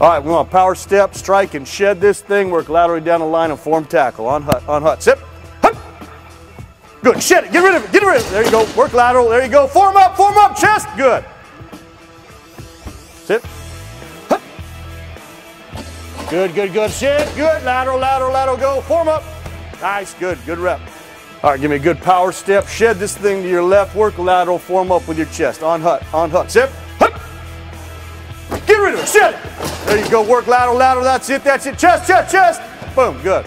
All right, we want power step, strike, and shed this thing. Work laterally down the line and form tackle. On hut, on hut. Sit. Hut. Good. Shed it. Get rid of it. Get rid of it. There you go. Work lateral. There you go. Form up. Form up. Chest. Good. Sit. Hut. Good, good, good. Shed. Good. Lateral, lateral, lateral. Go. Form up. Nice. Good. Good rep. All right, give me a good power step. Shed this thing to your left. Work lateral. Form up with your chest. On hut. On hut. Sit. Hut. Get rid of it. Shed it. There you go. Work lateral, lateral. That's it. That's it. Chest, chest, chest. Boom. Good.